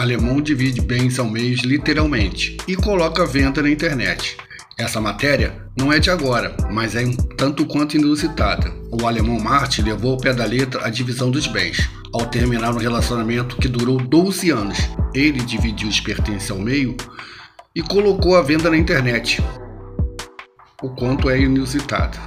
Alemão divide bens ao mês literalmente e coloca a venda na internet. Essa matéria não é de agora, mas é um tanto quanto inusitada. O alemão Marte levou ao pé da letra a divisão dos bens. Ao terminar um relacionamento que durou 12 anos, ele dividiu os pertences ao meio e colocou a venda na internet. O quanto é inusitado.